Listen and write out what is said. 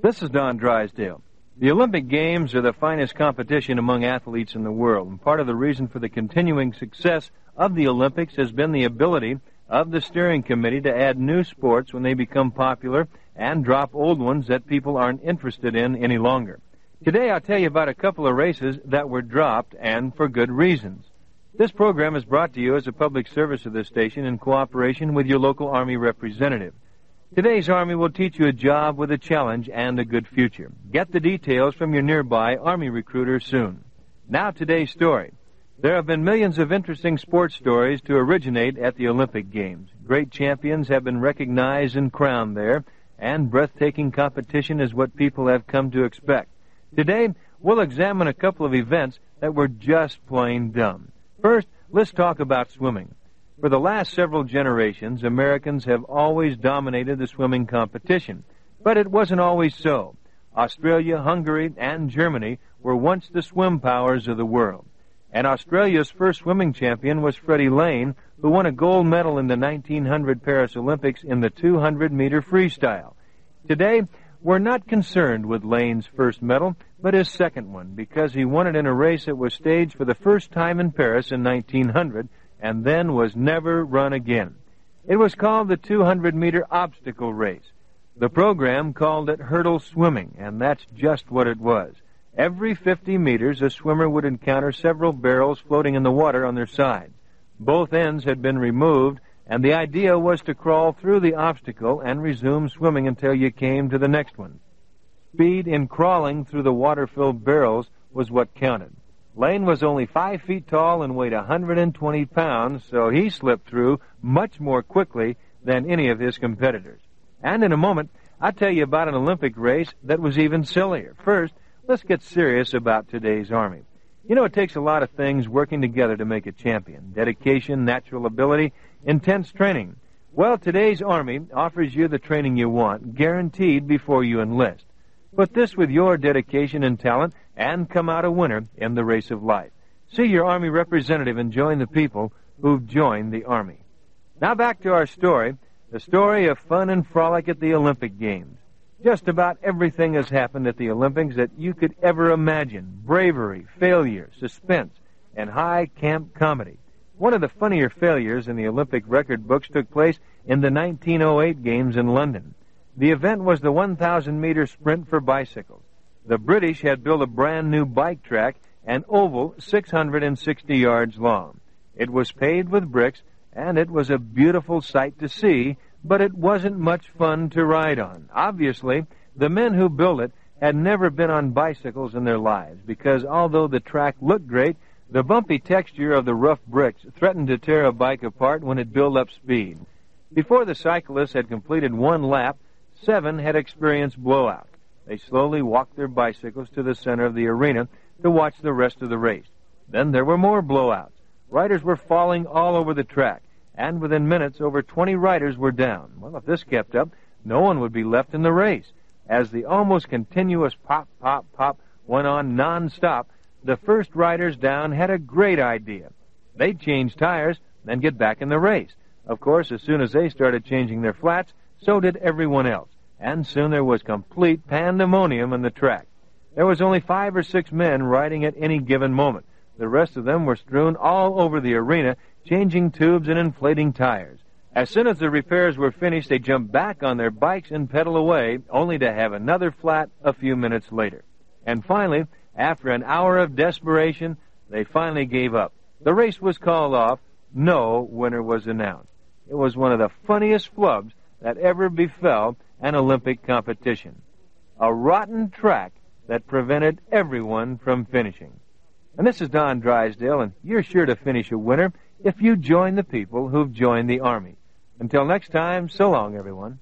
This is Don Drysdale. The Olympic Games are the finest competition among athletes in the world, and part of the reason for the continuing success of the Olympics has been the ability of the steering committee to add new sports when they become popular and drop old ones that people aren't interested in any longer. Today I'll tell you about a couple of races that were dropped and for good reasons. This program is brought to you as a public service of this station in cooperation with your local Army representative. Today's Army will teach you a job with a challenge and a good future. Get the details from your nearby Army recruiter soon. Now today's story. There have been millions of interesting sports stories to originate at the Olympic Games. Great champions have been recognized and crowned there, and breathtaking competition is what people have come to expect. Today, we'll examine a couple of events that were just plain dumb. First, let's talk about swimming. For the last several generations, Americans have always dominated the swimming competition. But it wasn't always so. Australia, Hungary, and Germany were once the swim powers of the world. And Australia's first swimming champion was Freddie Lane, who won a gold medal in the 1900 Paris Olympics in the 200 meter freestyle. Today, we're not concerned with Lane's first medal, but his second one, because he won it in a race that was staged for the first time in Paris in 1900 and then was never run again. It was called the 200 meter obstacle race. The program called it hurdle swimming, and that's just what it was. Every 50 meters, a swimmer would encounter several barrels floating in the water on their sides. Both ends had been removed, and the idea was to crawl through the obstacle and resume swimming until you came to the next one. Speed in crawling through the water-filled barrels was what counted. Lane was only five feet tall and weighed 120 pounds, so he slipped through much more quickly than any of his competitors. And in a moment, I'll tell you about an Olympic race that was even sillier. First, let's get serious about today's Army. You know, it takes a lot of things working together to make a champion. Dedication, natural ability, intense training. Well, today's Army offers you the training you want, guaranteed before you enlist. Put this with your dedication and talent and come out a winner in the race of life. See your Army representative and join the people who've joined the Army. Now back to our story, the story of fun and frolic at the Olympic Games. Just about everything has happened at the Olympics that you could ever imagine. Bravery, failure, suspense, and high camp comedy. One of the funnier failures in the Olympic record books took place in the 1908 Games in London. The event was the 1,000 meter sprint for bicycles. The British had built a brand new bike track, an oval 660 yards long. It was paved with bricks, and it was a beautiful sight to see, but it wasn't much fun to ride on. Obviously, the men who built it had never been on bicycles in their lives, because although the track looked great, the bumpy texture of the rough bricks threatened to tear a bike apart when it built up speed. Before the cyclists had completed one lap, Seven had experienced blowout. They slowly walked their bicycles to the center of the arena to watch the rest of the race. Then there were more blowouts. Riders were falling all over the track, and within minutes over 20 riders were down. Well, if this kept up, no one would be left in the race. As the almost continuous pop, pop, pop went on non-stop, the first riders down had a great idea. They'd change tires, then get back in the race. Of course, as soon as they started changing their flats, so did everyone else, and soon there was complete pandemonium in the track. There was only five or six men riding at any given moment. The rest of them were strewn all over the arena, changing tubes and inflating tires. As soon as the repairs were finished, they jumped back on their bikes and pedal away, only to have another flat a few minutes later. And finally, after an hour of desperation, they finally gave up. The race was called off. No winner was announced. It was one of the funniest flubs that ever befell an Olympic competition. A rotten track that prevented everyone from finishing. And this is Don Drysdale, and you're sure to finish a winner if you join the people who've joined the Army. Until next time, so long, everyone.